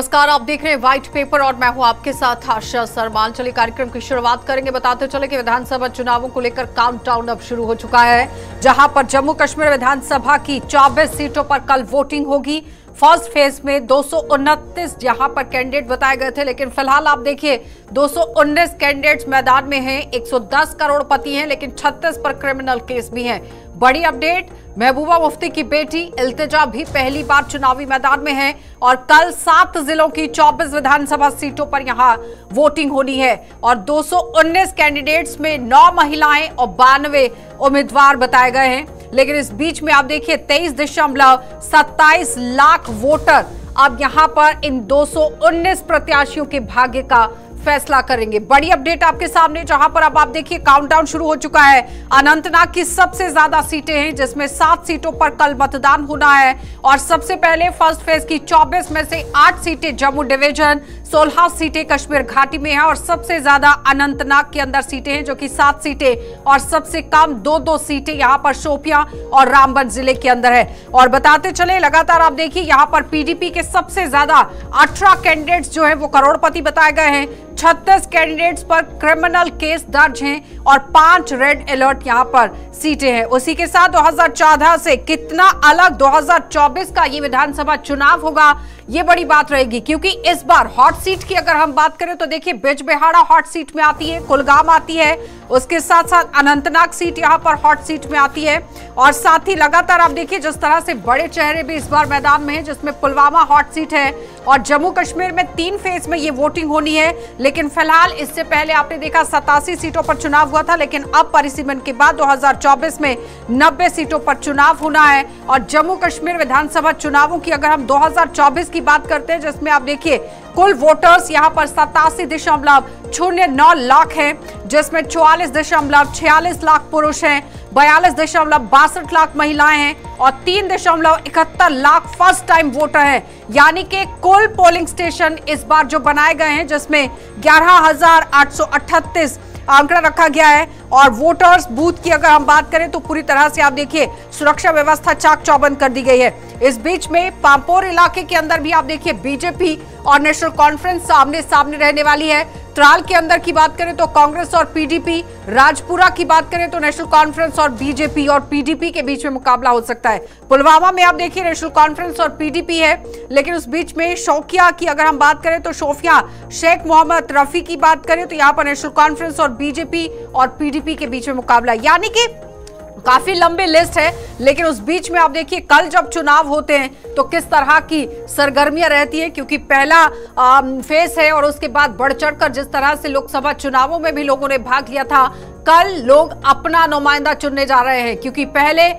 नमस्कार, आप देख रहे हैं व्हाइट पेपर और मैं हूँ आपके साथ आशा सरमान चलिए कार्यक्रम की शुरुआत करेंगे। बताते चले कि विधानसभा चुनावों को लेकर काउंटडाउन अब शुरू हो चुका है, जहाँ पर जम्मू कश्मीर विधानसभा की 24 सीटों पर कल वोटिंग होगी। फ़र्स्ट फ़ेज़ में दो यहाँ पर कैंडिडेट बताए गए थे, लेकिन फ़िलहाल आप देखिए 219 कैंडिडेट्स मैदान में हैं 110 करोड़पति हैं, लेकिन 36 पर क्रिमिनल केस भी हैं। बड़ी अपडेट, महबूबा मुफ्ती की बेटी इल्तिजा भी पहली बार चुनावी मैदान में है और कल सात जिलों की 24 विधानसभा सीटों पर यहाँ वोटिंग होनी है और 219 कैंडिडेट्स में नौ महिलाएँ और बानवे उम्मीदवार बताए गए हैं। लेकिन इस बीच में आप देखिए तेईस दशमलव सत्ताईस लाख वोटर। अब यहाँ पर इन 219 प्रत्याशियों के भाग्य का फैसला करेंगे। बड़ी अपडेट आपके सामने, जहाँ पर अब आप देखिए काउंटडाउन शुरू हो चुका है। अनंतनाग की सबसे ज़्यादा सीटें हैं, जिसमें सात सीटों पर कल मतदान होना है। और सबसे पहले फ़र्स्ट फ़ेज़ की 24 में से आठ सीटें जम्मू डिवीज़न 16 सीटें कश्मीर घाटी में है। और सबसे ज़्यादा अनंतनाग के अंदर सीटें हैं, जो कि सात सीटें और सबसे कम दो दो सीटें यहाँ पर शोपिया और रामबन ज़िले के अंदर है। और बताते चले, लगातार आप देखिए, यहाँ पर पीडीपी के सबसे ज़्यादा अठारह कैंडिडेट्स जो है, वो करोड़पति बताए गए हैं। 36 कैंडिडेट्स पर क्रिमिनल केस दर्ज हैं और पाँच रेड अलर्ट यहाँ पर सीटें हैं। उसी के साथ 2014 से कितना अलग 2024 का ये विधानसभा चुनाव होगा? ये बड़ी बात रहेगी, क्योंकि इस बार हॉट सीट की अगर हम बात करें तो देखिए, बिजबिहाड़ा हॉट सीट में आती है, कुलगाम आती है, उसके साथ साथ अनंतनाग सीट यहाँ पर हॉट सीट में आती है, और साथ ही लगातार आप देखिए, जिस तरह से बड़े चेहरे भी इस बार मैदान में है, जिसमें पुलवामा हॉट सीट है, और जम्मू कश्मीर में तीन फ़ेज़ में ये वोटिंग होनी है, लेकिन फ़िलहाल इससे पहले आपने देखा सतासी सीटों पर चुनाव हुआ था, लेकिन अब परिसीमन के बाद 2024 में 90 सीटों पर चुनाव होना है, और जम्मू कश्मीर विधानसभा चुनावों की अगर हम 2024 की बात करते हैं, जिसमें आप देखिए, कुल वोटर्स यहाँ पर सतासी दशमलव शून्य नौ लाख है, जिसमें चौवालीस दशमलव छियालीस लाख पुरुष हैं, बयालीस दशमलव बासठ लाख महिलाएँ हैं और तीन दशमलव इकहत्तर लाख फ़र्स्ट टाइम वोटर हैं। यानी कि कुल पोलिंग स्टेशन इस बार जो बनाए गए हैं, जिसमें ग्यारह हज़ार आठ सौ अठतीस आंकड़ा रखा गया है और वोटर्स बूथ की अगर हम बात करें तो पूरी तरह से आप देखिए, सुरक्षा व्यवस्था चाक चौबंद कर दी गई है। इस बीच में पांपोर इलाके के अंदर भी आप देखिए, बीजेपी और नेशनल कॉन्फ्रेंस सामने सामने रहने वाली है। त्राल के अंदर की बात करें तो कांग्रेस और पीडीपी, राजपुरा की बात करें तो नेशनल कॉन्फ्रेंस और बीजेपी और पीडीपी के बीच में मुकाबला हो सकता है। पुलवामा में आप देखिए, नेशनल कॉन्फ्रेंस और पीडीपी है, लेकिन उस बीच में शौकिया की अगर हम बात करें तो शोफिया शेख मोहम्मद रफी की बात करें तो यहाँ पर नेशनल कॉन्फ्रेंस और बीजेपी और पीडीपी के बीच में मुकाबला यानी कि काफ़ी लंबी लिस्ट है लेकिन उस बीच में आप देखिए कल जब चुनाव होते हैं तो किस तरह की सरगर्मियाँ रहती है क्योंकि पहला आ, फेस है और उसके बाद बढ़ चढ़कर जिस तरह से लोकसभा चुनावों में भी लोगों ने भाग लिया था कल लोग अपना नुमाइंदा चुनने जा रहे हैं क्योंकि पहले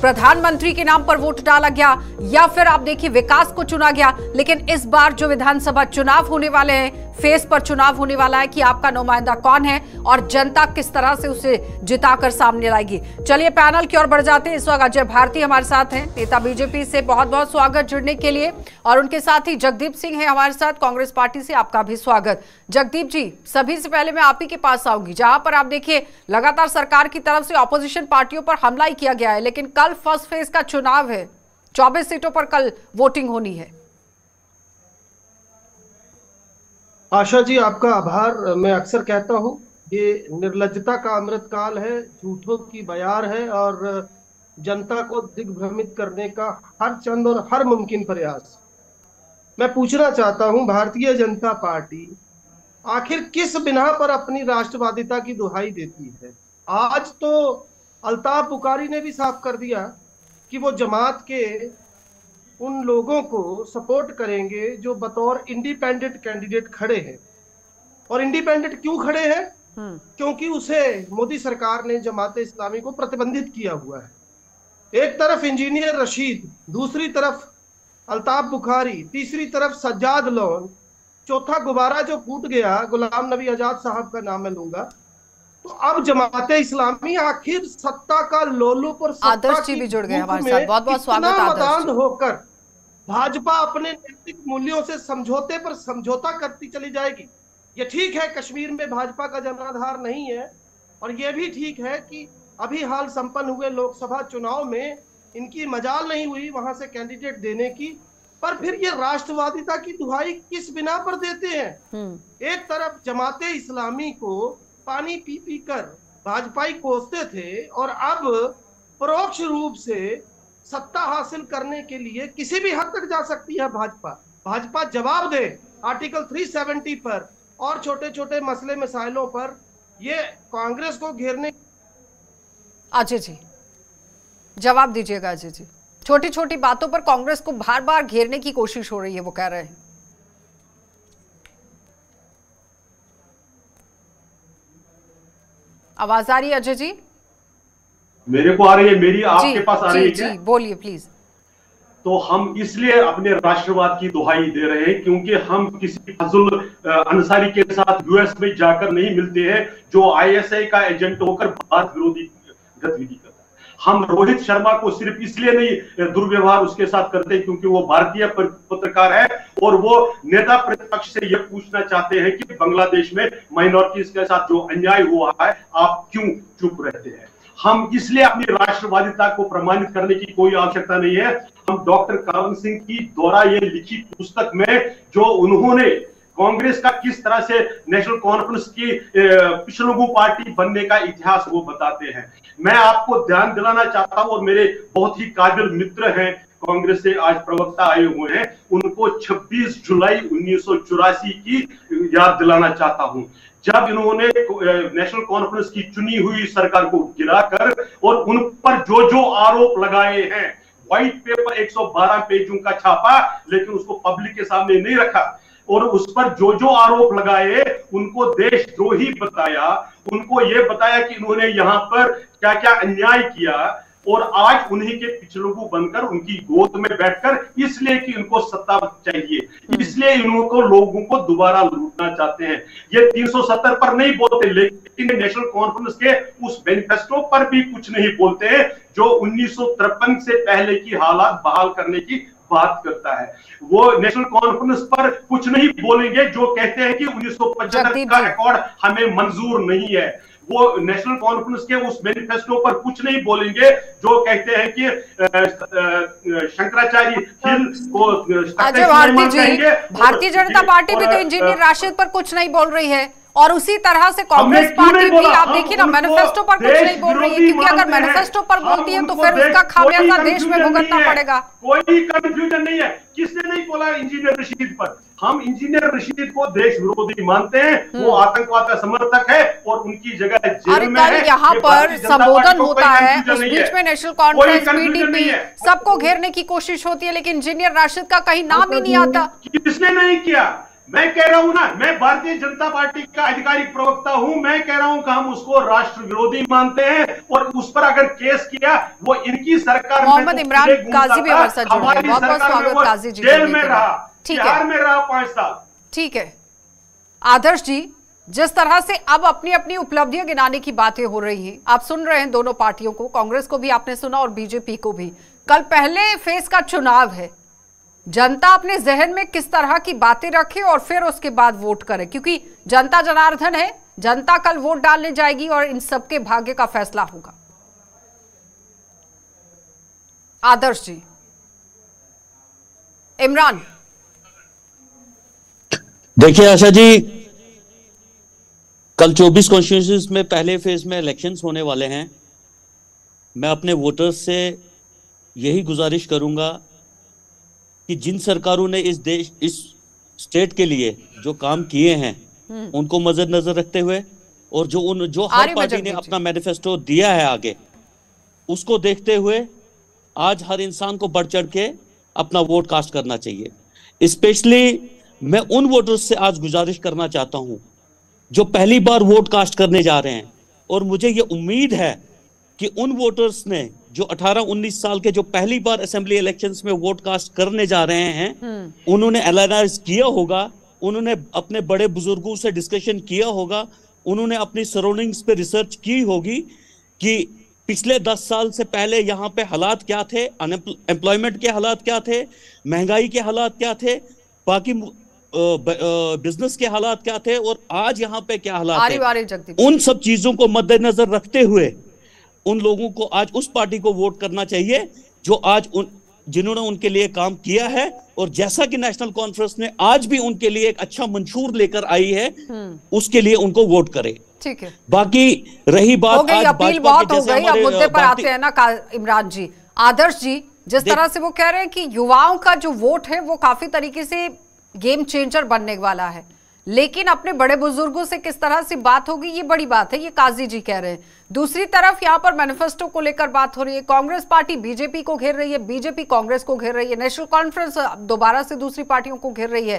प्रधानमंत्री के नाम पर वोट डाला गया या फिर आप देखिए विकास को चुना गया, लेकिन इस बार जो विधानसभा चुनाव होने वाले हैं, फेस पर चुनाव होने वाला है कि आपका नुमाइंदा कौन है और जनता किस तरह से उसे जिताकर सामने लाएगी। चलिए पैनल की ओर बढ़ जाते हैं। इस वक्त अजय भारती हमारे साथ हैं। नेता बीजेपी से बहुत बहुत स्वागत जुड़ने के लिए और उनके साथ ही जगदीप सिंह है हमारे साथ। कांग्रेस पार्टी से आपका भी स्वागत। जगदीप जी, सभी से पहले मैं आप ही के पास आऊँगी, जहाँ पर आप देखिए, लगातार सरकार की तरफ़ से ऑपोजिशन पार्टियों पर हमला ही किया गया है, लेकिन कल फ़र्स्ट फ़ेज़ का चुनाव है। चौबीस सीटों पर कल वोटिंग होनी है। आशा जी, आपका आभार। मैं अक्सर कहता हूँ, ये निर्लजता का अमृत काल है, झूठों की बयार है और जनता को दिग्भ्रमित करने का हर चंद और हर मुमकिन प्रयास। मैं पूछना चाहता हूँ, भारतीय जनता पार्टी आखिर किस बिना पर अपनी राष्ट्रवादिता की दुहाई देती है? आज तो अल्ताफ बुकारी ने भी साफ़ कर दिया कि वो जमात के उन लोगों को सपोर्ट करेंगे जो बतौर इंडिपेंडेंट कैंडिडेट खड़े हैं। और इंडिपेंडेंट क्यों खड़े हैं? हम्म। क्योंकि उसे मोदी सरकार ने जमात इस्लामी को प्रतिबंधित किया हुआ है। एक तरफ़ इंजीनियर रशीद दूसरी तरफ़ अल्ताफ बुखारी तीसरी तरफ़ सज्जाद लोन चौथा गुब्बारा जो फूट गया गुलाम नबी आज़ाद साहब का नाम मैं लूँगा। तो अब जमात इस्लामी आखिर सत्ता का लोलू पर आदर्श जी भी जुड़ गए हमारे साथ। बहुत बहुत स्वागत आदर्श होकर भाजपा अपने नैतिक मूल्यों से समझौते पर समझौता करती चली जाएगी। ये ठीक है कश्मीर में भाजपा का जनाधार नहीं है और ये भी ठीक है कि अभी हाल संपन्न हुए लोकसभा चुनाव में इनकी मजाल नहीं हुई वहाँ से कैंडिडेट देने की पर फिर ये राष्ट्रवादिता की दुहाई किस बिना पर देते हैं? हम्म। एक तरफ़ जमाते इस्लामी को पानी पी पी कर भाजपाई कोसते थे और अब परोक्ष रूप से सत्ता हासिल करने के लिए किसी भी हद तक जा सकती है भाजपा। भाजपा जवाब दे आर्टिकल 370 पर और छोटे छोटे मसले मसाइलों पर। ये कांग्रेस को घेरने अजय जी। जवाब दीजिएगा अजय जी। छोटी छोटी बातों पर कांग्रेस को बार बार घेरने की कोशिश हो रही है, वो कह रहे हैं। आवाज़ आ रही है अजय जी? मेरे को आ रही है मेरी आपके पास आ रही है जी बोलिए प्लीज़ तो हम इसलिए अपने राष्ट्रवाद की दुहाई दे रहे हैं क्योंकि हम किसी फजुल अंसारी के साथ यूएस में जाकर नहीं मिलते हैं जो आईएसआई का एजेंट होकर भारत विरोधी गतिविधि हम रोहित शर्मा को सिर्फ़ इसलिए नहीं दुर्व्यवहार उसके साथ करते क्योंकि वो भारतीय पत्रकार है और वो नेता प्रतिपक्ष से ये पूछना चाहते हैं कि बांग्लादेश में माइनॉरिटीज के साथ जो अन्याय हुआ है, आप क्यों चुप रहते हैं? हम इसलिए अपनी राष्ट्रवादिता को प्रमाणित करने की कोई आवश्यकता नहीं है। हम डॉक्टर करण सिंह की द्वारा ये लिखी पुस्तक में जो उन्होंने कांग्रेस का किस तरह से नेशनल कॉन्फ्रेंस की पिछलुगु पार्टी बनने का इतिहास वो बताते हैं। मैं आपको ध्यान दिलाना चाहता हूँ और मेरे बहुत ही काबिल मित्र हैं, कांग्रेस से आज प्रवक्ता आए हुए हैं, उनको 26 जुलाई उन्नीस सौ चौरासी की याद दिलाना चाहता हूँ। जब इन्होंने नेशनल कॉन्फ्रेंस की चुनी हुई सरकार को गिराकर और उन पर जो जो आरोप लगाए हैं, व्हाइट पेपर 112 पेजों का छापा, लेकिन उसको पब्लिक के सामने नहीं रखा और उस पर जो जो आरोप लगाए उनको देशद्रोही बताया। उनको ये बताया कि इन्होंने यहाँ पर क्या क्या अन्याय किया और आज उन्हीं के पिछलों बनकर उनकी गोद में बैठकर इसलिए कि इनको सत्ता चाहिए। इसलिए इनको लोगों को दोबारा लूटना चाहते हैं। ये 370 पर नहीं बोलते लेकिन नेशनल कॉन्फ्रेंस के उस मैनिफेस्टो पर भी कुछ नहीं बोलते हैं जो उन्नीस सौ तिरपन से पहले की हालात बहाल करने की बात करता है। वो नेशनल कॉन्फ्रेंस पर कुछ नहीं बोलेंगे जो कहते हैं कि उन्नीस का रिकॉर्ड हमें मंजूर नहीं है। वो नेशनल कॉन्फ्रेंस के उस मैनिफेस्टो पर कुछ नहीं बोलेंगे जो कहते हैं कि शंकराचार्य हिल को भारतीय जनता पार्टी भी तो इंजीनियर राशिद पर कुछ नहीं बोल रही है। और उसी तरह से कांग्रेस पार्टी भी आप देखिए ना मैनिफेस्टो पर कुछ नहीं बोल रही है क्योंकि अगर मैनिफेस्टो पर बोलती है तो फिर उसका खामियाजा देश में भुगतना पड़ेगा। कोई कंफ्यूजन नहीं है। किसने नहीं बोला इंजीनियर रशीद पर? हम इंजीनियर रशीद को देश विरोधी मानते हैं। वो आतंकवाद का समर्थक है और उनकी जगह जेल में है। यहाँ पर संबोधन होता है उस बीच में नेशनल कॉन्फ्रेंस पीडीपी सबको घेरने की कोशिश होती है लेकिन इंजीनियर राशिद का कहीं नाम ही नहीं आता। किसने नहीं किया? मैं कह रहा हूँ ना मैं भारतीय जनता पार्टी का आधिकारिक प्रवक्ता हूँ मैं कह रहा हूँ कि हम उसको राष्ट्र विरोधी मानते हैं और उस पर अगर केस किया वो इनकी सरकार मोहम्मद तो इमरान काजी भी हमारे साथ जुड़ हमारी सरकार में स्वागत काजी जी जेल में रहा ठीक है। बिहार में रहा पाँच साल। ठीक है। आदर्श जी जिस तरह से अब अपनी अपनी उपलब्धियाँ गिनाने की बातें हो रही हैं आप सुन रहे हैं दोनों पार्टियों को कांग्रेस को भी आपने सुना और बीजेपी को भी। कल पहले फ़ेज़ का चुनाव है। जनता अपने जहन में किस तरह की बातें रखे और फिर उसके बाद वोट करे? क्योंकि जनता जनार्दन है, जनता कल वोट डालने जाएगी और इन सबके भाग्य का फैसला होगा। आदर्श जी। इमरान। देखिए आशा जी, कल 24 कॉन्स्टिट्यूंसीज में पहले फ़ेज़ में इलेक्शंस होने वाले हैं। मैं अपने वोटर्स से यही गुजारिश करूँगा कि जिन सरकारों ने इस देश इस स्टेट के लिए जो काम किए हैं उनको मजर नज़र रखते हुए और जो उन जो हर पार्टी ने अपना मैनिफेस्टो दिया है आगे उसको देखते हुए आज हर इंसान को बढ़ चढ़ के अपना वोट कास्ट करना चाहिए। स्पेशली मैं उन वोटर्स से आज गुजारिश करना चाहता हूँ जो पहली बार वोट कास्ट करने जा रहे हैं। और मुझे ये उम्मीद है कि उन वोटर्स ने जो 18-19 साल के जो पहली बार असेंबली इलेक्शंस में वोट कास्ट करने जा रहे हैं उन्होंने एनालाइज किया होगा उन्होंने अपने बड़े बुज़ुर्गों से डिस्कशन किया होगा उन्होंने अपनी सराउंडिंग्स पे रिसर्च की होगी कि पिछले दस साल से पहले यहाँ पे हालात क्या थे एम्प्लॉयमेंट के हालात क्या थे महँगाई के हालात क्या थे बाकी बिज़नेस के हालात क्या थे और आज यहाँ पे क्या हालात आरी उन सब चीज़ों को मद्देनजर रखते हुए उन लोगों को आज उस पार्टी को वोट करना चाहिए जो आज उन जिन्होंने उनके लिए काम किया है। और जैसा कि नेशनल कॉन्फ्रेंस ने आज भी उनके लिए एक अच्छा मंशूर लेकर आई है उसके लिए उनको वोट करें। ठीक है। बाकी रही बात हो बात गई अपील बहुत हो गई। अब मुद्दे पर आते हैं ना इमरान जी। आदर्श जी जिस तरह से वो कह रहे हैं कि युवाओं का जो वोट है वो काफ़ी तरीके से गेम चेंजर बनने वाला है। लेकिन अपने बड़े बुज़ुर्गों से किस तरह से बात होगी, ये बड़ी बात है, ये काजी जी कह रहे हैं। दूसरी तरफ़ यहाँ पर मैनिफेस्टो को लेकर बात हो रही है, कांग्रेस पार्टी बीजेपी को घेर रही है, बीजेपी कांग्रेस को घेर रही है नेशनल कॉन्फ्रेंस दोबारा से दूसरी पार्टियों को घेर रही है।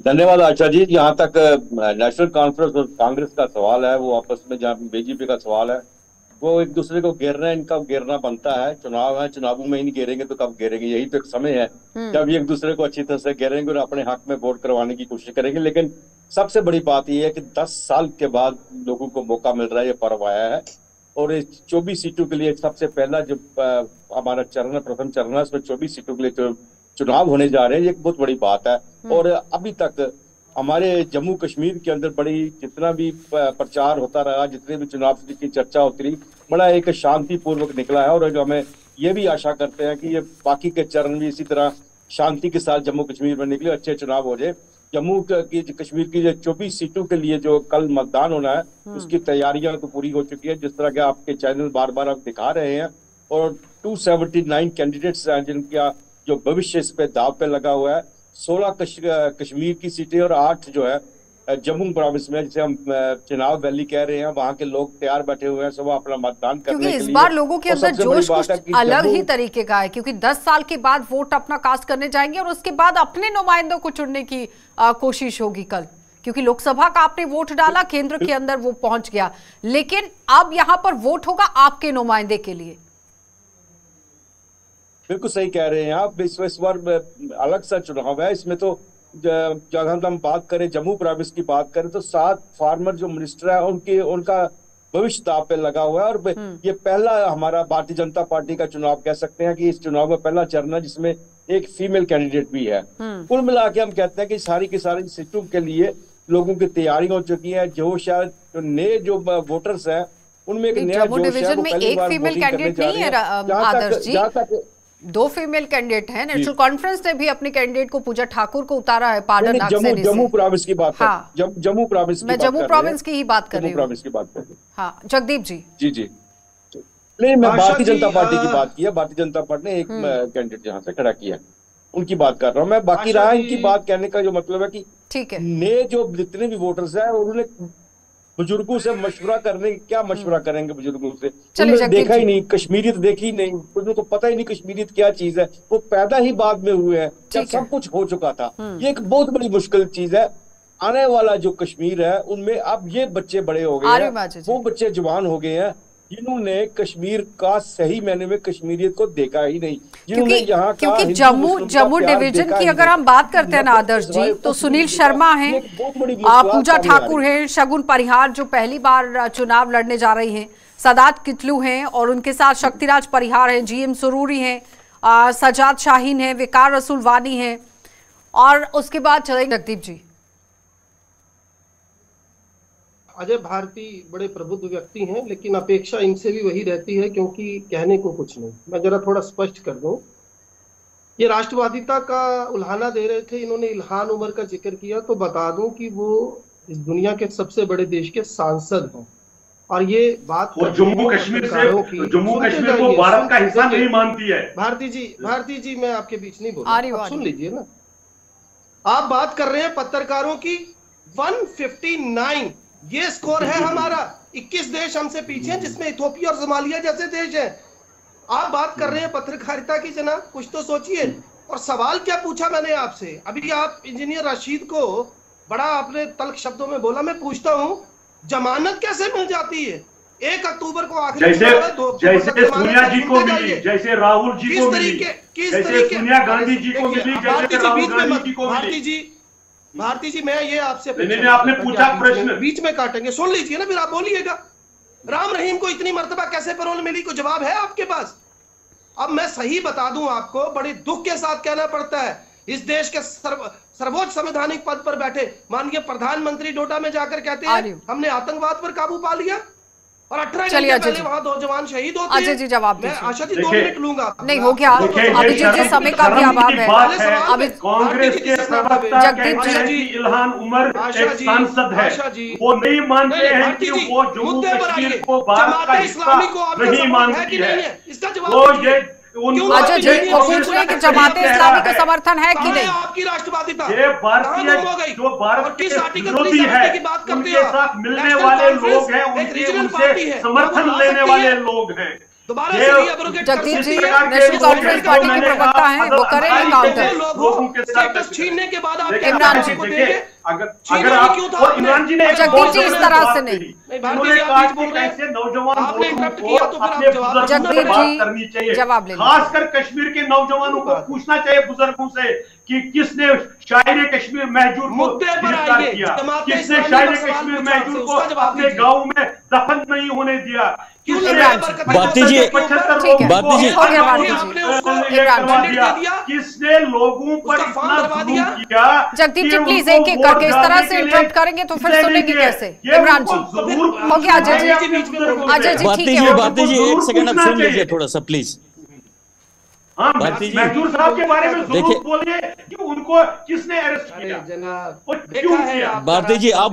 धन्यवाद आशा जी जहाँ तक नेशनल कॉन्फ्रेंस और कांग्रेस का सवाल है, वो आपस में जहाँ, बीजेपी का सवाल है। वो एक दूसरे को घेरना है इनका घेरना बनता है। चुनाव है चुनावों में ही नहीं घेरेंगे तो कब घेरेंगे? यही तो एक समय है। जब एक दूसरे को अच्छी तरह से घेरेंगे और अपने हक में वोट करवाने की कोशिश करेंगे लेकिन सबसे बड़ी बात यह है कि 10 साल के बाद लोगों को मौका मिल रहा है ये पर्व आया है। और इस चौबीस सीटों के लिए सबसे पहला जो हमारा चरण है प्रथम चरण है उसमें चौबीस सीटों के लिए चुनाव होने जा रहे हैं ये एक बहुत बड़ी बात है। और अभी तक हमारे जम्मू कश्मीर के अंदर बड़ी जितना भी प्रचार होता रहा जितने भी चुनाव की चर्चा होती रही बड़ा एक शांतिपूर्वक निकला है और जो हमें ये भी आशा करते हैं कि ये बाकी के चरण भी इसी तरह शांति के साथ जम्मू कश्मीर में निकले अच्छे चुनाव हो जाए। जम्मू की कश्मीर की जो चौबीस सीटों के लिए जो कल मतदान होना है उसकी तैयारियाँ तो पूरी हो चुकी है जिस तरह के आपके चैनल बार बार आप दिखा रहे हैं और 279 कैंडिडेट्स हैं जिनका जो भविष्य इस पे दाव पे लगा हुआ है। 16 कश, कश्मीर की सीटें और आठ जो है जम्मू प्रोविंस में जिसे हम चुनाव वैली कह रहे हैं। वहाँ के लोग तैयार बैठे हुए हैं सब अपना मतदान करने क्योंकि इस बार लोगों के अंदर जोश कुछ अलग ही तरीके का है क्योंकि 10 साल के बाद वोट अपना कास्ट करने जाएँगे और उसके बाद अपने नुमाइंदों को चुनने की आ, कोशिश होगी कल। क्योंकि लोकसभा का आपने वोट डाला केंद्र के अंदर वो पहुँच गया। लेकिन अब यहाँ पर वोट होगा आपके नुमाइंदे के लिए। बिल्कुल सही कह रहे हैं आप। इस इस बार अलग सा चुनाव है। इसमें तो जब हम बात करें जम्मू प्रोविंस की बात करें तो सात फार्मर जो मिनिस्टर है उनके उनका भविष्य दाव पे लगा हुआ है और ये पहला हमारा भारतीय जनता पार्टी का चुनाव कह सकते हैं कि इस चुनाव में पहला चरण है जिसमें एक फीमेल कैंडिडेट भी है। कुल मिला के हम कहते हैं कि सारी की सारी सीटों के लिए लोगों की तैयारी हो चुकी है। जो शायद जो नए जो वोटर्स हैं उनमें एक नया जोश है, वो पहली बार वोटिंग करने जा रहे है, जहाँ तक- दो फीमेल कैंडिडेट हैं। नेशनल कॉन्फ्रेंस ने भी अपने कैंडिडेट को पूजा ठाकुर को उतारा है नहीं, नहीं, जम्मू जम्मू प्रोविंस की बात हाँ। जम्मू प्रोविंस मैं जम्मू प्रोविंस की ही बात कर रही हूँ। की बात कर रहे हैं। हाँ जगदीप जी। जी जी। नहीं मैं भारतीय जनता पार्टी की बात की है। भारतीय जनता पार्टी ने एक कैंडिडेट यहाँ से खड़ा किया है। उनकी बात कर रहा हूँ। मैं बाकी रहा इनकी बात कहने का जो मतलब है कि ठीक है। नए जो जितने भी वोटर्स है उन्होंने बुज़ुर्गों से मशवरा करने क्या मशवरा करेंगे बुज़ुर्गों से? उन्होंने देखा ही नहीं कश्मीरियत देखी ही नहीं। उनको पता ही नहीं कश्मीरियत क्या चीज़ है। वो पैदा ही बाद में हुए हैं जब है। सब कुछ हो चुका था। ये एक बहुत बड़ी मुश्किल चीज़ है। आने वाला जो कश्मीर है उनमें अब ये बच्चे बड़े हो गए हैं। वो बच्चे जवान हो गए हैं। जिन्होंने कश्मीर का सही मैंने में कश्मीरियत को देखा ही नहीं। जिन्होंने यहाँ क्योंकि जम्मू जम्मू डिवीज़न की अगर हम बात करते हैं ना आदर्श जी तो सुनील शर्मा हैं। पूजा ठाकुर है। हैं शगुन परिहार जो पहली बार चुनाव लड़ने जा रही हैं। सदात कितलू हैं और उनके साथ शक्तिराज परिहार हैं जीएम सुरूरी हैं सजाद शाहीन हैं विकार रसूल वानी हैं। और उसके बाद चलेंगे जगदीप जी। अजय भारती बड़े प्रबुद्ध व्यक्ति हैं लेकिन अपेक्षा इनसे भी वही रहती है क्योंकि कहने को कुछ नहीं। मैं जरा थोड़ा स्पष्ट कर दूँ। ये राष्ट्रवादिता का उल्हाना दे रहे थे इन्होंने इल्हान उमर का ज़िक्र किया तो बता दूँ कि वो इस दुनिया के सबसे बड़े देश के सांसद हैं। और ये बात और जम्मू कश्मीर से जम्मू कश्मीर को भारत का हिस्सा नहीं मानती है। भारती जी भारती जी मैं आपके बीच नहीं बोल रही। सुन लीजिए ना। आप बात कर रहे हैं पत्रकारों की। 159 ये स्कोर है हमारा। 21 देश हमसे पीछे हैं जिसमें इथोपिया और सोमालिया जैसे देश हैं। आप बात कर रहे हैं पत्रकारिता की जनाब कुछ तो सोचिए। और सवाल क्या पूछा मैंने आपसे? अभी आप इंजीनियर रशीद को बड़ा आपने तल्ख शब्दों में बोला मैं पूछता हूँ जमानत कैसे मिल जाती है? एक अक्टूबर को आखिरी जैसे जैसे सोनिया जी को मिली जैसे राहुल जी को मिली किस तरीके किस तरीके सोनिया गांधी जी को मिली जैसे राहुल गांधी जी को मिली। जी भारती जी मैं ये आपसे नहीं, नहीं, आपने पूछा बीच में- प्रश्न। बीच में काटेंगे। सुन लीजिए ना फिर आप बोलिएगा। राम रहीम को इतनी मरतबा कैसे पेरोल मिली? को जवाब है आपके पास? अब मैं सही बता दूँ आपको बड़े दुख के साथ कहना पड़ता है। इस देश के सर्व सर्वोच्च संवैधानिक पद पर बैठे माननीय प्रधानमंत्री डोडा में जाकर कहते हैं हमने आतंकवाद पर काबू पा लिया। और अठारह चलिए, अजय जी। वहाँ दो जवान शहीद होते अजय जी, जवाब मैं आशा जी दो देखिए, मिनट लूँगा नहीं, हो गया। अभिजीत जी समय का भी अभाव है। अभी- कांग्रेस के जगदीप जी। इल्हान उमर आशा जी, सांसद है जी। वो नहीं मानते हैं कि वो जम्मू कश्मीर को भारत का हिस्सा इस्लामी को आपका नहीं है मानती है इसका जवाब वो ये अजय जी पूछ रहे कि जमाते इस्लामी का समर्थन है कि नहीं आपकी राष्ट्रवादिता ये भारतीय हो गई? जो भारत के विरोधी है की बात करते उनके साथ मिलने वाले लोग हैं उनके उनसे। समर्थन लेने वाले लोग हैं जगदीप जी। प्रकार के नेशनल कॉन्फ्रेंस पार्टी के प्रवक्ता हैं, वो करेंगे काउंटर। के लोगों के साथ स्टेटस छीनने के बाद आप देखिए, इमरान जी। अगर अगर आप क्यों था? और इमरान जी ने जगदीप बहुत जी, इस तरह से नहीं। उन्होंने कहा कि रहे नौजवान को किया तो फिर आप अपने जवाब- बुज़ुर्गों जगदीप बात जी, करनी चाहिए। जवाब ले खासकर कश्मीर के नौजवानों को पूछना चाहिए बुज़ुर्गों से कि किसने शायर कश्मीर महजूर को मुद्दे गिरफ़्तार किया? किसने शायर कश्मीर महजूर को अपने दीजिए। गाँव में दफन नहीं होने दिया? क्यों किसने लगा बरकत दिया। किसने लोगों पर इतना। किया जगदीप जी प्लीज़ एक एक करके इस तरह से इंटरप्ट करेंगे तो फिर सुनेंगे कैसे? इमरान जी हो गया अजय जी। अजय जी, भारती ठीक जी है, भारती जी एक सेकंड आप सुन लीजिए थोड़ा सा प्लीज़ हाँ भारती जी। साहब के बारे में ज़रूर बोलिए कि उनको किसने अरेस्ट किया जनाब क्यों किया? भारती जी आप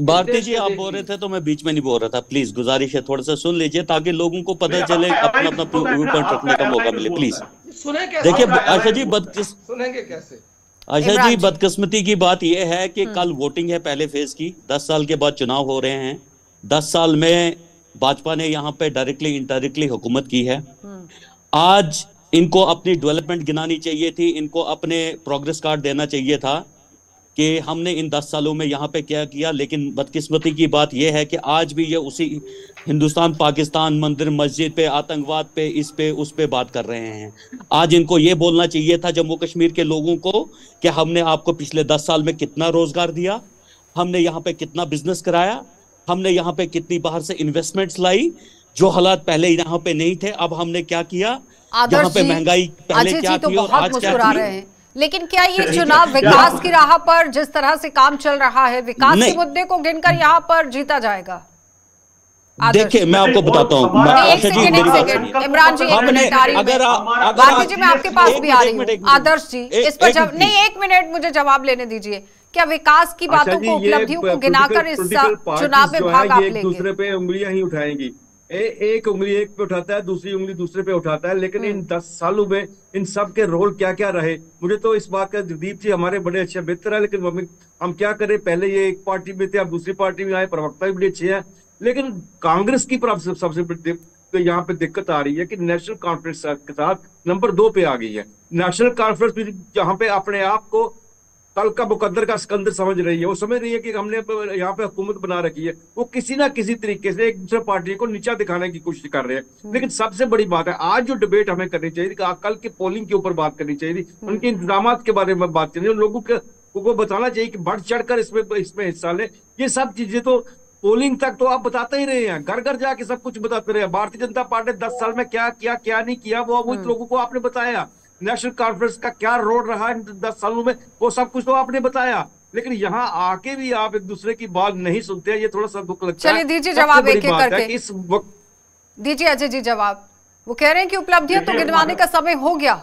भारती जी आप बोल रहे थे तो मैं बीच में नहीं बोल रहा था प्लीज़ गुजारिश है थोड़ा सा सुन लीजिए ताकि लोगों को पता चले अपना अपना व्यू पॉइंट रखने का मौका मिले प्लीज़ है। सुने कैसे? देखिए आशा जी बदकिस सुनेंगे कैसे? आशा जी जी। बदकिस्मती की बात यह है कि कल वोटिंग है पहले फ़ेज़ की। दस साल के बाद चुनाव हो रहे हैं। दस साल में भाजपा ने यहाँ पे डायरेक्टली इनडायरेक्टली हुकूमत की है। आज इनको अपनी डेवलपमेंट गिनानी चाहिए थी इनको अपने प्रोग्रेस कार्ड देना चाहिए था। कि हमने इन दस सालों में यहाँ पे क्या किया लेकिन बदकिस्मती की बात यह है कि आज भी ये उसी हिंदुस्तान पाकिस्तान मंदिर मस्जिद पे आतंकवाद पे इस पे उस पे बात कर रहे हैं। आज इनको ये बोलना चाहिए था जम्मू कश्मीर के लोगों को कि हमने आपको पिछले दस साल में कितना रोज़गार दिया हमने यहाँ पे कितना बिज़नेस कराया हमने यहाँ पे कितनी बाहर से इन्वेस्टमेंट्स लाई जो हालात पहले यहाँ पे नहीं थे अब हमने क्या किया यहाँ पे महँगाई पहले क्या तो थी और आज क्या रहे हैं। लेकिन क्या ये चुनाव विकास की राह पर जिस तरह से काम चल रहा है विकास के मुद्दे को गिनकर यहाँ पर जीता जाएगा? देखिए मैं आपको बताता हूँ। बात। इमरान जी एक मिनट आ रही हूँ अगर भारती जी मैं आपके पास भी आ रही हूँ। आदर्श जी इस पर जब नहीं एक मिनट मुझे जवाब लेने दीजिए। क्या विकास की बातों अच्छा को उपलब्धियों को गिनाकर इस चुनाव में भाग आप लेंगे? दूसरे पे उंगलियाँ ही उठाएँगी। ए, एक उंगली एक पे उठाता है दूसरी उंगली दूसरे पे उठाता है लेकिन इन दस सालों में इन सब के रोल क्या क्या रहे? मुझे तो इस बात का जगदीप जी हमारे बड़े अच्छे मित्र है लेकिन हम हम क्या करें? पहले ये एक पार्टी में थे अब दूसरी पार्टी में आए प्रवक्ता भी बड़े अच्छे हैं। लेकिन कांग्रेस की सबसे बड़ी तो यहाँ पे दिक्कत आ रही है कि नेशनल कॉन्फ्रेंस के साथ नंबर दो पे आ गई है। नेशनल कॉन्फ्रेंस भी जहाँ पे अपने आप को कल का मुकद्दर का सिकंदर समझ रही है वो समझ रही है कि हमने यहाँ पे हुकूमत बना रखी है। वो किसी ना किसी तरीके से एक दूसरे पार्टी को नीचा दिखाने की कोशिश कर रहे हैं। लेकिन सबसे बड़ी बात है आज जो डिबेट हमें करनी चाहिए कल के पोलिंग के ऊपर बात करनी चाहिए थी उनके इंतज़ाम के बारे में बात करनी है उन लोगों के को बताना चाहिए कि बढ़ चढ़ कर इसमें इसमें हिस्सा ले। ये सब चीज़ें तो पोलिंग तक तो आप बताते ही रहे हैं घर घर जाके सब कुछ बताते रहे भारतीय जनता पार्टी ने दस साल में क्या किया क्या नहीं किया वो वो लोगों को आपने बताया। नेशनल कॉन्फ्रेंस का क्या रोल रहा इन दस सालों में वो सब कुछ तो आपने बताया। लेकिन यहाँ आके भी आप एक दूसरे की बात नहीं सुनते हैं ये थोड़ा सा दुख लगता है। दीजिए जवाब एक-एक करके। इस वक्त दीजिए अजय जी जवाब। वो कह रहे हैं कि उपलब्धियाँ तो गिनवाने का समय हो गया।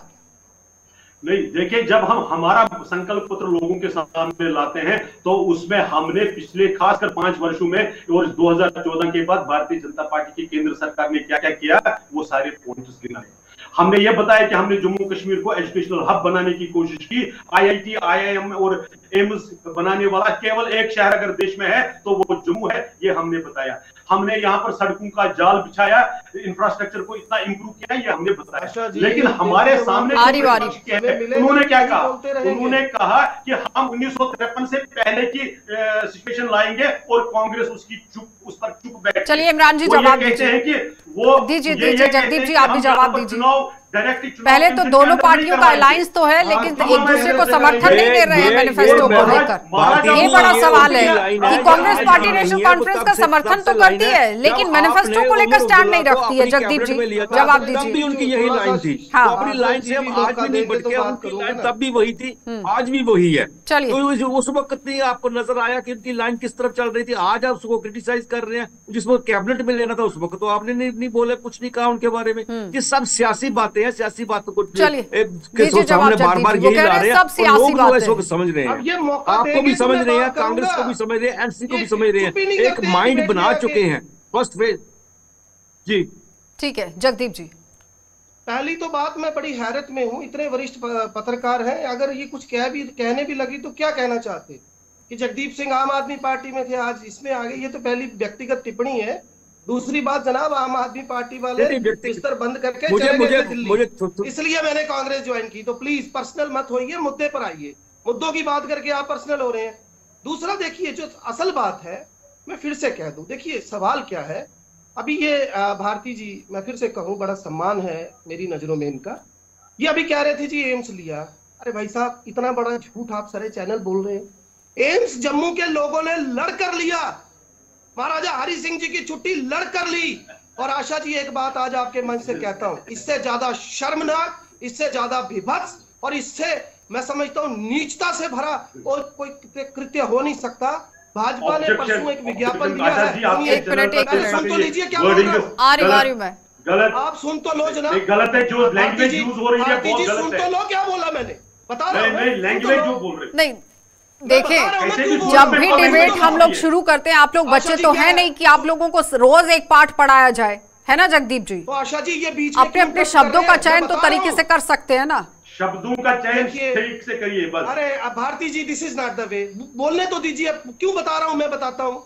नहीं देखिए जब हम हमारा संकल्प पत्र लोगों के सामने लाते हैं तो उसमें हमने पिछले खासकर पाँच वर्षों में और 2014 के बाद भारतीय जनता पार्टी की केंद्र सरकार ने क्या क्या किया वो सारे पॉइंट्स गिनाए हमने ये बताया कि हमने जम्मू कश्मीर को एजुकेशनल हब बनाने की कोशिश की। आईआईटी आईआईएम और एम्स बनाने वाला केवल एक शहर अगर देश में है तो वो जम्मू है, ये हमने बताया। हमने यहाँ पर सड़कों का जाल बिछाया इंफ्रास्ट्रक्चर को इतना इंप्रूव किया है ये हमने बताया। लेकिन हमारे सामने उन्होंने क्या कहा? उन्होंने कहा कि हम उन्नीस सौ तिरपन से पहले की सिचुएशन लाएँगे और कांग्रेस उसकी चुप उस पर चुप बैठ चलिए इमरान जी जवाब कहते हैं कि वो दीजिए, दीजिए, जगदीप जी, आप भी जवाब दीजिए। चुनाव पहले तो दोनों पार्टियों का अलायंस तो है लेकिन एक दूसरे को समर्थन नहीं दे रहे हैं मैनिफेस्टो को लेकर। ये बड़ा सवाल है। कि कांग्रेस पार्टी नेशनल कॉन्फ्रेंस का समर्थन तो करती है लेकिन मैनिफेस्टो को लेकर स्टैंड नहीं रखती है जगदीप जी। जवाब दीजिए। उनकी यही लाइन थी। हाँ। तो अपनी लाइन से हम आज भी नहीं तो उनकी लाइन तब भी वही थी। आज भी वही है। चलिए। तो उस- वक्त आपको नज़र आया की उनकी लाइन किस तरफ़ चल रही थी? आज आप उसको क्रिटिसाइज कर रहे हैं। जिसको कैबिनेट में लेना था उस वक्त तो आपने नहीं, नहीं बोले कुछ नहीं कहा उनके बारे में। ये सब सियासी बातें हैं सियासी बातों को सामने बार बार। वो यही ला रहे हैं लोग जो बातें। इस समझ रहे हैं। आपको भी समझ रहे हैं कांग्रेस को भी समझ रहे हैं एनसी को भी समझ रहे हैं। एक माइंड बना चुके हैं फ़र्स्ट फ़ेज़ जी। ठीक है जगदीप जी। पहली तो बात मैं बड़ी हैरत में हूँ इतने वरिष्ठ पत्रकार हैं अगर ये कुछ कह भी कहने भी लगी तो क्या कहना चाहते? कि जगदीप सिंह आम आदमी पार्टी में थे आज इसमें आ गए ये तो पहली व्यक्तिगत टिप्पणी है। दूसरी बात जनाब आम आदमी पार्टी वाले बिस्तर बंद करके मुझे मुझे दिल्ली। मुझे इसलिए मैंने कांग्रेस ज्वाइन की। तो प्लीज़ पर्सनल मत होइए मुद्दे पर आइए। मुद्दों की बात करके आप पर्सनल हो रहे हैं। दूसरा देखिए जो असल बात है मैं फिर से कह दूँ देखिए सवाल क्या है? अभी ये भारती जी मैं फिर से कहूँ बड़ा सम्मान है मेरी नज़रों में इनका। ये अभी कह रहे थे जी एम्स लिया। अरे भाई साहब इतना बड़ा झूठ आप सारे चैनल बोल रहे हैं। एम्स जम्मू के लोगों ने लड़ कर लिया। महाराजा हरि सिंह जी की छुट्टी लड़ कर ली। और आशा जी एक बात आज आपके मन से कहता हूँ इससे ज़्यादा शर्मनाक इससे ज़्यादा विभत्स और इससे मैं समझता हूँ नीचता से भरा और कोई कृत्य हो नहीं सकता। भाजपा ने परसों एक विज्ञापन दिया है। एक मिनट, एक मिनट। सुन तो लीजिए क्या बोल रहा हूँ। आ रही आ रही मैं। गलत आप सुन तो लो जनाब। नहीं, गलत है, जो भारती language जी- use हो रही है, बहुत गलत सुन तो लो क्या बोला मैंने? बता रहा हूँ नहीं मैं, तो लैंग्वेज जो बोल रहे नहीं बोल जब भी डिबेट तो हम लोग शुरू करते हैं आप लोग बच्चे तो है है? नहीं कि आप लोगों को रोज एक पाठ पढ़ाया जाए। है ना जगदीप जी? तो आशा जी ये बीच अपने अपने शब्दों का चयन तो तरीके से कर सकते हैं ना। शब्दों का चयन ठीक से करिए बस। अरे Bharti ji this is not the way बोलने तो दीजिए क्यों बता रहा हूँ मैं बताता हूँ।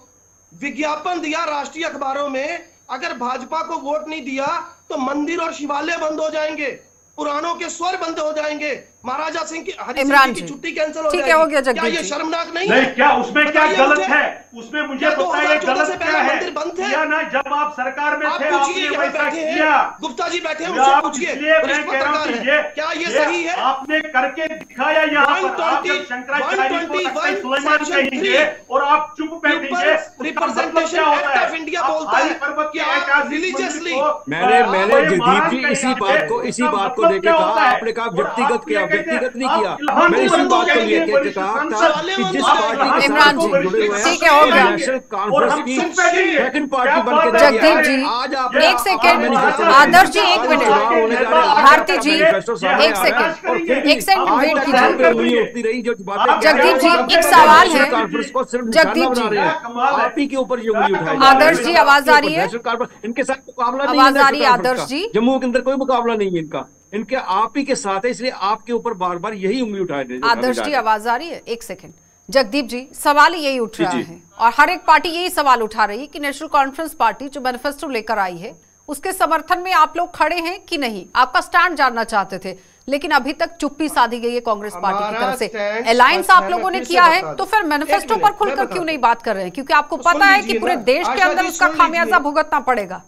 विज्ञापन दिया राष्ट्रीय अखबारों में अगर भाजपा को वोट नहीं दिया तो मंदिर और शिवालय बंद हो जाएँगे। पुराणों के स्वर बंद हो जाएँगे। महाराजा सिंह की हरि सिंह इमरान की छुट्टी कैंसिल हो ठीक है, हो गया क्या जगदीप ये शर्मनाक नहीं नहीं है? क्या उसमें क्या गलत मुझे। है? उसमें मुझे बताइए 2014 से गलत पहले क्या है? मंदिर बंद थे? किया ना जब आप सरकार में आप थे आपने वैसा किया। गुप्ता जी बैठे हैं उनसे पूछिए। इसलिए मैं कह रहा हूँ पत्रकार कि हैं। ये क्या ये ये सही है? आपने करके दिखाया यहाँ पर। आप शंकराचार्य को सुलेमान कहेंगे और आप चुप बैठेंगे रिप्रेजेंटेशन एक्ट ऑफ़ इंडिया बोलता है कि आप को, मैंने मैंने ये जगदीप जी इसी बात को इसी बात को लेके क्या कहा। आपने कहा व्यक्तिगत किया ये हैं, व्यक्तिगत नहीं किया इल्हाम मैं इसी बात को जाएँगे, लेके वरिष्ठ कहा था कि जिस पार्टी के इमरान जी, जुड़े हुए हैं ठीक गया। नेशनल कॉन्फ्रेंस की सेकंड पार्टी क्या बन के बात रही जगदीप जी, आज आप एक सेकंड, आदर्श जी, एक मिनट। भारती जी, एक सेकंड, एक सेकंड वेट कीजिए। जगदीप जी, एक सवाल है। को जगदीप जी। आप ही के ऊपर ये उंगली उठाई आदर्श जी, आवाज़ आ रही है? इनके साथ मुकाबला नहीं आवाज़ आ रही है, आदर्श जी? जम्मू के अंदर कोई मुकाबला नहीं है इनका इनके आप ही के साथ है इसलिए आपके ऊपर बार बार यही उंगली उठाए आदर्श जी आवाज़ आ रही है? एक सेकंड जगदीप जी सवाल यही उठ रहा है और हर एक पार्टी यही सवाल उठा रही है कि नेशनल कॉन्फ्रेंस पार्टी जो मैनिफेस्टो लेकर आई है उसके समर्थन में आप लोग खड़े हैं कि नहीं? आपका स्टैंड जानना चाहते थे लेकिन अभी तक चुप्पी साधी गई है कांग्रेस पार्टी की तरफ़ से। अलायंस आप लोगों ने किया है तो फिर मैनिफेस्टो पर खुलकर क्यों नहीं बात कर रहे हैं? क्योंकि आपको तो पता है कि पूरे देश के अंदर उसका खामियाजा भुगतना पड़ेगा।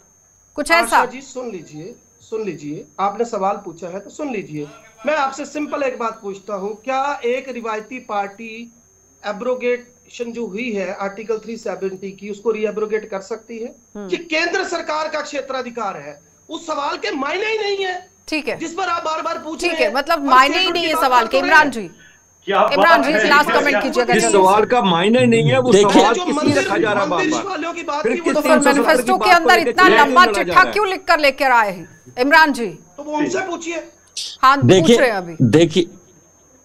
कुछ ऐसा? जी सुन लीजिए। सुन लीजिए। आपने सवाल पूछा है तो सुन लीजिए। मैं आपसे सिंपल एक बात पूछता हूँ। क्या एक रिवायती पार्टी एब्रोगेशन जो हुई है आर्टिकल 370 की? उसको रीएब्रोगेट कर सकती है? कि केंद्र सरकार का क्षेत्राधिकार है। उस सवाल के मायने ही नहीं है। ठीक है। जिस पर आप बार बार पूछ ठीक रहे है मतलब मायने ही नहीं है सवाल के। इमरान जी। इमरान जी, लास्ट कमेंट कीजिएगा जिस जल्दी सवाल का मायने नहीं है वो सवाल जो किस रखा जा रहा है बार बार वालों की बात फिर किस तो फिर मैनिफेस्टो के अंदर इतना लंबा चिट्ठा क्यों लिख कर लेकर आए हैं? इमरान जी। तो वो उनसे पूछिए। हाँ पूछ देखिए रहे हैं अभी। देखिए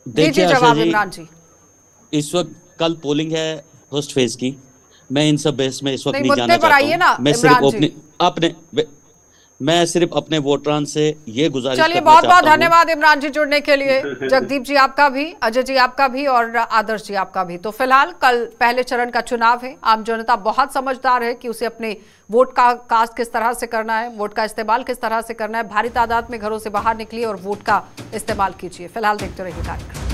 देखिए जवाब इमरान जी। इस वक्त कल पोलिंग है फ़र्स्ट फ़ेज़ की। मैं इन सब बहस में इस वक्त नहीं, नहीं जाना चाहता हूँ। मैं सिर्फ़ अपने अपने मैं सिर्फ़ अपने वोटरान से ये गुजारिश चलिए बहुत बहुत धन्यवाद इमरान जी जुड़ने के लिए। जगदीप जी आपका भी अजय जी आपका भी और आदर्श जी आपका भी। तो फ़िलहाल कल पहले चरण का चुनाव है। आम जनता बहुत समझदार है कि उसे अपने वोट का कास्ट किस तरह से करना है वोट का इस्तेमाल किस तरह से करना है। भारी तादाद में घरों से बाहर निकलिए और वोट का इस्तेमाल कीजिए। फ़िलहाल देखते रहिए कार्यक्रम।